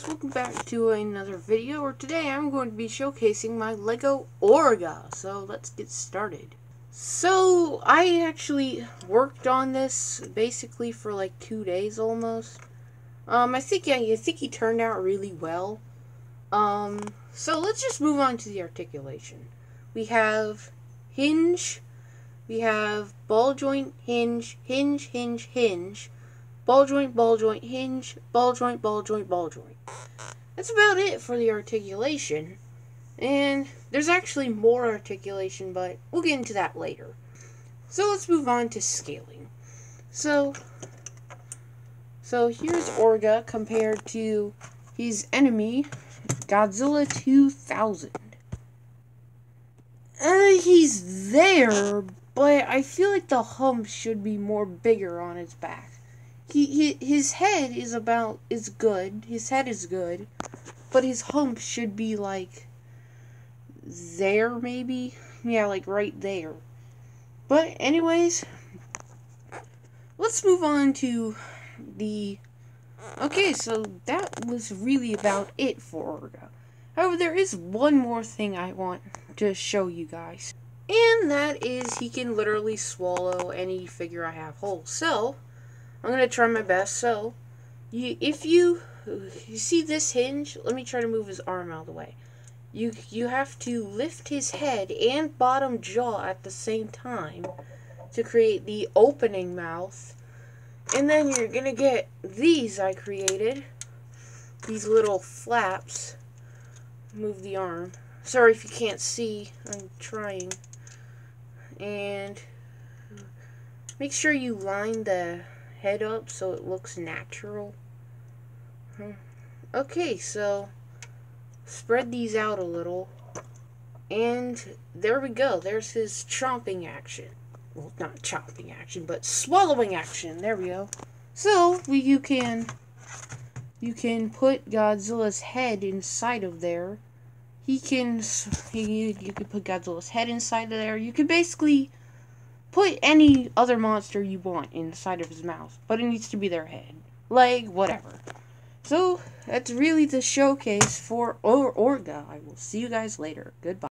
guys, welcome back to another video where today I'm going to be showcasing my Lego Orga. So let's get started. So I actually worked on this basically for like two days almost. Um, I think yeah, I think he turned out really well. Um, so let's just move on to the articulation. We have hinge, we have ball joint, hinge, hinge, hinge, hinge ball joint, ball joint, hinge, ball joint, ball joint, ball joint. That's about it for the articulation. And there's actually more articulation, but we'll get into that later. So let's move on to scaling. So, so here's Orga compared to his enemy, Godzilla 2000. Uh, he's there, but I feel like the hump should be more bigger on his back he, he his head is about is good. His head is good, but his hump should be like there maybe. Yeah, like right there. But anyways, let's move on to the Okay, so that was really about it for Orga. However, there is one more thing I want to show you guys. And that is he can literally swallow any figure I have whole. So, I'm gonna try my best. So, you if you you see this hinge, let me try to move his arm out of the way. You you have to lift his head and bottom jaw at the same time to create the opening mouth. And then you're gonna get these I created. These little flaps. Move the arm. Sorry if you can't see. I'm trying. And make sure you line the head up so it looks natural. Okay, so spread these out a little. And there we go. There's his chomping action. Well, not chomping action, but swallowing action. There we go. So, we, you can you can put Godzilla's head inside of there. He can he, you can put Godzilla's head inside of there. You can basically put any other monster you want inside of his mouth, but it needs to be their head, leg, whatever. So, that's really the showcase for or Orga. I will see you guys later. Goodbye.